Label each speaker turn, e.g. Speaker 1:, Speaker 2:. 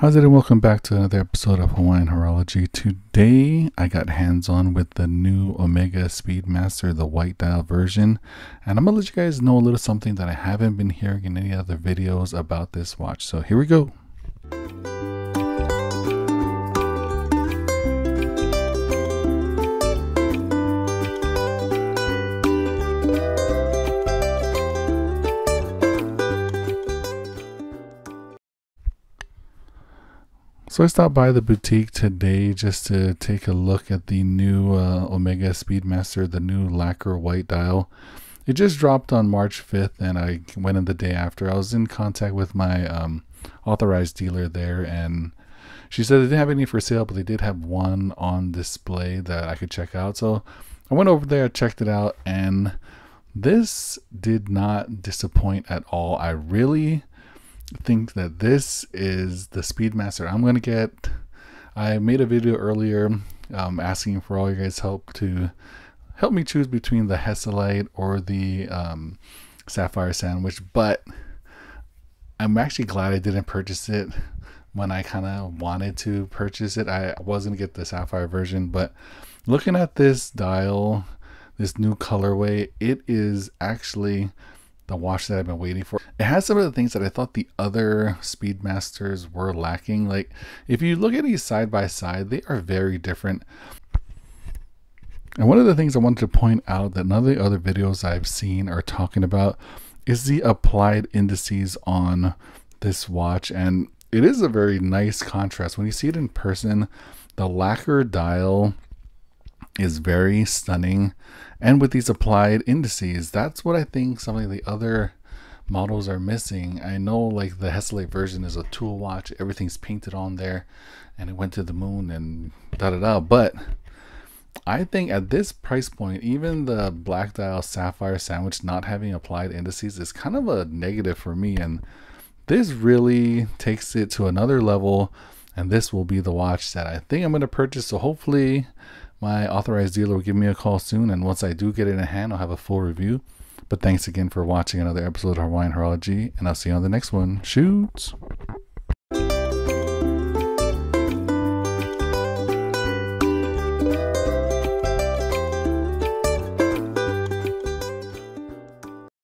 Speaker 1: How's it and welcome back to another episode of Hawaiian Horology. Today I got hands on with the new Omega Speedmaster, the white dial version, and I'm gonna let you guys know a little something that I haven't been hearing in any other videos about this watch. So here we go. So I stopped by the boutique today just to take a look at the new uh, Omega Speedmaster, the new lacquer white dial. It just dropped on March 5th and I went in the day after. I was in contact with my um, authorized dealer there and she said they didn't have any for sale, but they did have one on display that I could check out. So I went over there, checked it out, and this did not disappoint at all. I really think that this is the Speedmaster I'm going to get. I made a video earlier um, asking for all your guys' help to help me choose between the Hesalite or the um, Sapphire Sandwich, but I'm actually glad I didn't purchase it when I kind of wanted to purchase it. I was going to get the Sapphire version, but looking at this dial, this new colorway, it is actually the watch that I've been waiting for. It has some of the things that I thought the other Speedmasters were lacking. Like if you look at these side by side, they are very different. And one of the things I wanted to point out that none of the other videos I've seen are talking about is the applied indices on this watch. And it is a very nice contrast. When you see it in person, the lacquer dial is very stunning. And with these applied indices, that's what I think some of the other models are missing. I know like the Hesalite version is a tool watch, everything's painted on there and it went to the moon and da da da. But I think at this price point, even the black dial sapphire sandwich not having applied indices is kind of a negative for me. And this really takes it to another level. And this will be the watch that I think I'm going to purchase. So hopefully my authorized dealer will give me a call soon, and once I do get it in hand, I'll have a full review. But thanks again for watching another episode of Hawaiian Horology, and I'll see you on the next one. Shoots!